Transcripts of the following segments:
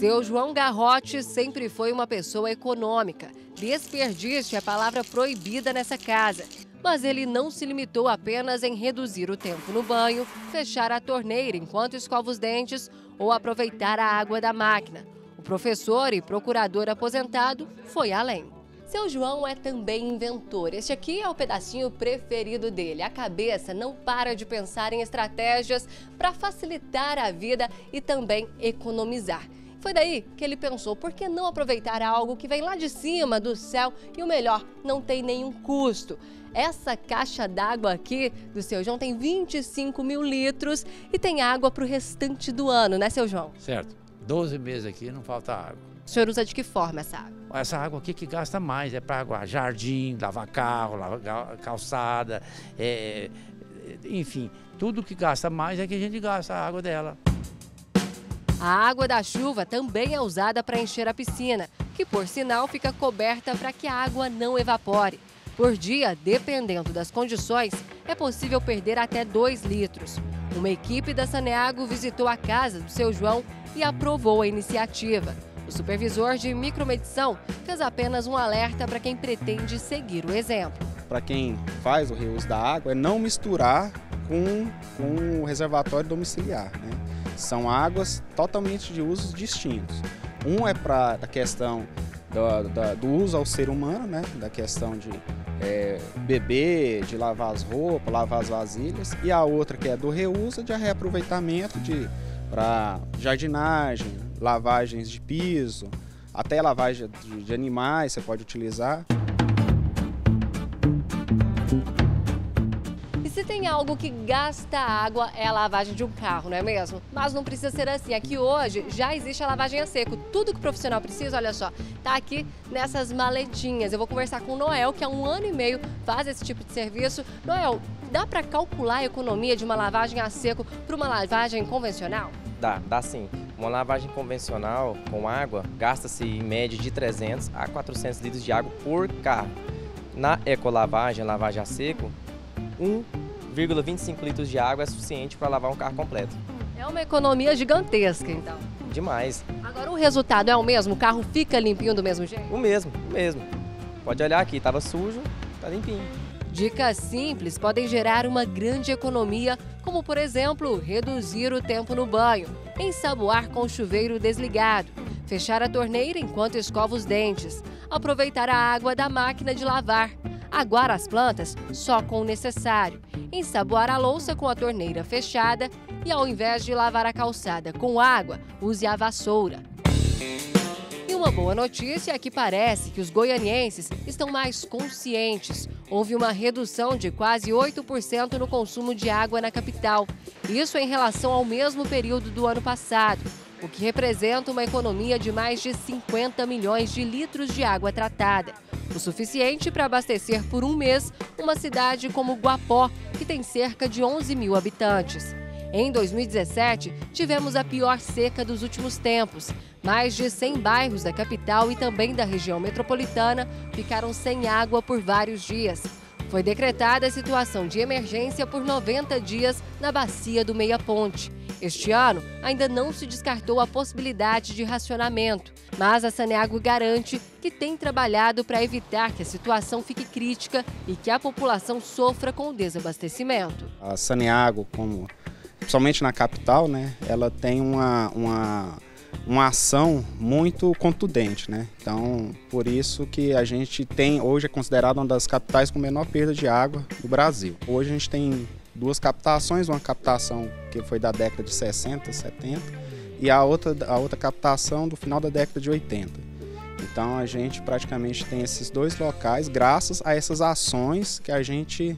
Seu João Garrote sempre foi uma pessoa econômica. Desperdício é a palavra proibida nessa casa. Mas ele não se limitou apenas em reduzir o tempo no banho, fechar a torneira enquanto escova os dentes ou aproveitar a água da máquina. O professor e procurador aposentado foi além. Seu João é também inventor. Este aqui é o pedacinho preferido dele. A cabeça não para de pensar em estratégias para facilitar a vida e também economizar. Foi daí que ele pensou, por que não aproveitar algo que vem lá de cima do céu e o melhor, não tem nenhum custo. Essa caixa d'água aqui do seu João tem 25 mil litros e tem água para o restante do ano, né, seu João? Certo. 12 meses aqui não falta água. O senhor usa de que forma essa água? Essa água aqui que gasta mais, é para água jardim, lavar carro, lavar calçada, é, enfim, tudo que gasta mais é que a gente gasta a água dela. A água da chuva também é usada para encher a piscina, que por sinal fica coberta para que a água não evapore. Por dia, dependendo das condições, é possível perder até 2 litros. Uma equipe da Saneago visitou a casa do seu João e aprovou a iniciativa. O supervisor de micromedição fez apenas um alerta para quem pretende seguir o exemplo. Para quem faz o reuso da água, é não misturar com, com o reservatório domiciliar. Né? São águas totalmente de usos distintos. Um é para a questão do, do, do, uso ao ser humano, né? da questão de é, beber, de lavar as roupas, lavar as vasilhas, e a outra que é do reuso, de reaproveitamento de para jardinagem, lavagens de piso, até lavagem de, de animais você pode utilizar. Se tem algo que gasta água, é a lavagem de um carro, não é mesmo? Mas não precisa ser assim. Aqui hoje já existe a lavagem a seco. Tudo que o profissional precisa, olha só, tá aqui nessas maletinhas. Eu vou conversar com o Noel, que há um ano e meio faz esse tipo de serviço. Noel, dá para calcular a economia de uma lavagem a seco para uma lavagem convencional? Dá, dá sim. Uma lavagem convencional com água gasta-se em média de 300 a 400 litros de água por carro. Na ecolavagem, lavagem a seco, um 1,25 litros de água é suficiente para lavar um carro completo. É uma economia gigantesca, então. Demais. Agora o resultado é o mesmo? O carro fica limpinho do mesmo jeito? O mesmo, o mesmo. Pode olhar aqui, estava sujo, está limpinho. Dicas simples podem gerar uma grande economia, como por exemplo, reduzir o tempo no banho, ensaboar com o chuveiro desligado, fechar a torneira enquanto escova os dentes, aproveitar a água da máquina de lavar, aguar as plantas só com o necessário ensaboar a louça com a torneira fechada e, ao invés de lavar a calçada com água, use a vassoura. E uma boa notícia é que parece que os goianienses estão mais conscientes. Houve uma redução de quase 8% no consumo de água na capital. Isso em relação ao mesmo período do ano passado, o que representa uma economia de mais de 50 milhões de litros de água tratada o suficiente para abastecer por um mês uma cidade como Guapó, que tem cerca de 11 mil habitantes. Em 2017, tivemos a pior seca dos últimos tempos. Mais de 100 bairros da capital e também da região metropolitana ficaram sem água por vários dias. Foi decretada a situação de emergência por 90 dias na bacia do Meia Ponte. Este ano, ainda não se descartou a possibilidade de racionamento, mas a Saneago garante que tem trabalhado para evitar que a situação fique crítica e que a população sofra com o desabastecimento. A Saneago, como, principalmente na capital, né, ela tem uma, uma, uma ação muito contundente. Né? Então, por isso que a gente tem, hoje é considerada uma das capitais com menor perda de água do Brasil. Hoje a gente tem duas captações, uma captação que foi da década de 60, 70 e a outra, a outra captação do final da década de 80. Então a gente praticamente tem esses dois locais graças a essas ações que a gente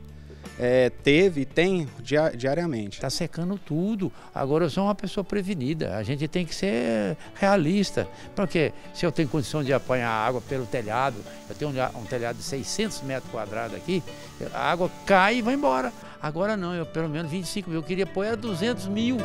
é, teve e tem diariamente. Está secando tudo. Agora eu sou uma pessoa prevenida. A gente tem que ser realista. Porque se eu tenho condição de apanhar água pelo telhado, eu tenho um, telhado de 600 metros quadrados aqui, a água cai e vai embora. Agora não, eu pelo menos 25 mil, eu queria pôr era 200 mil.